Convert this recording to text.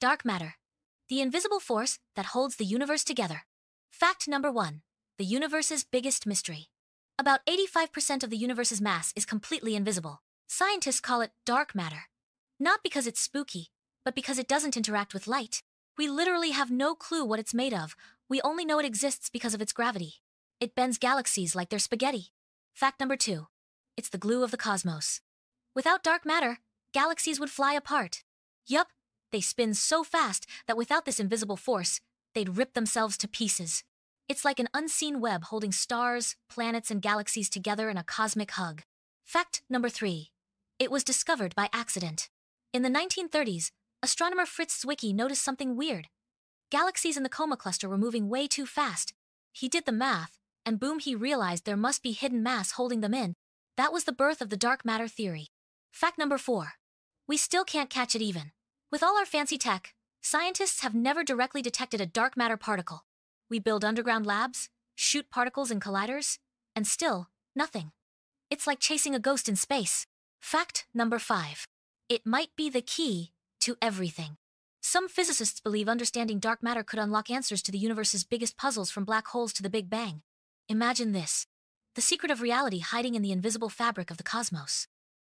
Dark matter. The invisible force that holds the universe together. Fact number one the universe's biggest mystery. About 85% of the universe's mass is completely invisible. Scientists call it dark matter. Not because it's spooky, but because it doesn't interact with light. We literally have no clue what it's made of, we only know it exists because of its gravity. It bends galaxies like they're spaghetti. Fact number two it's the glue of the cosmos. Without dark matter, galaxies would fly apart. Yup, they spin so fast that without this invisible force, they'd rip themselves to pieces. It's like an unseen web holding stars, planets, and galaxies together in a cosmic hug. Fact number three it was discovered by accident. In the 1930s, astronomer Fritz Zwicky noticed something weird. Galaxies in the Coma cluster were moving way too fast. He did the math, and boom, he realized there must be hidden mass holding them in. That was the birth of the dark matter theory. Fact number four we still can't catch it even. With all our fancy tech, scientists have never directly detected a dark matter particle. We build underground labs, shoot particles in colliders, and still, nothing. It's like chasing a ghost in space. Fact number five. It might be the key to everything. Some physicists believe understanding dark matter could unlock answers to the universe's biggest puzzles from black holes to the Big Bang. Imagine this the secret of reality hiding in the invisible fabric of the cosmos.